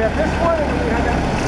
we have this one and we have that